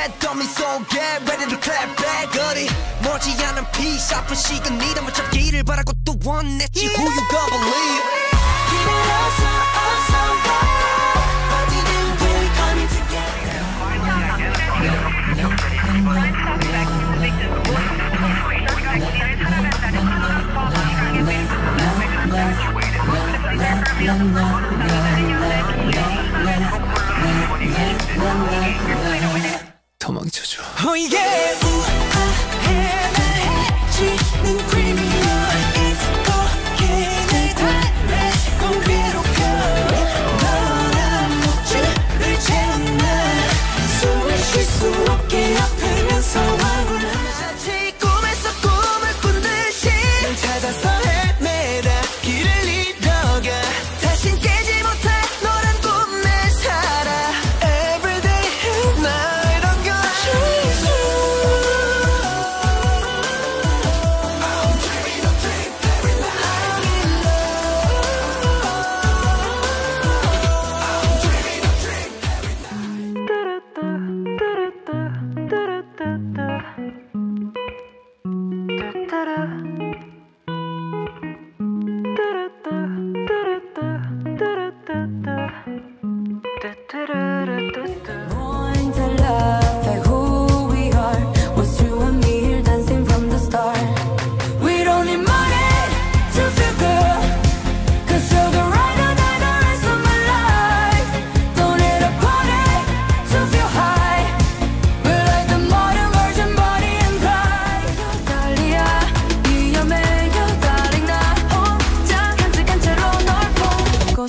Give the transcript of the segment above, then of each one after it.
했던 미소개 Ready to clap back 어디 머지않은 peace 아픈 시간이다 뭐 잡기를 바라고 또 원했지 Who you gonna believe Keep it awesome, awesome, boy. 어디든 we're coming together. 험하게 쳐줘. Oh yeah. 了。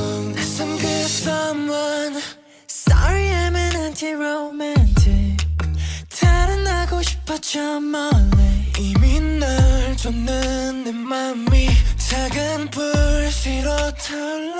결국 낯선 그 someone Sorry I'm an anti-romantic. 달아나고 싶어져 멀리 이미 널 줬는 내 맘이 작은 불씨로 타올라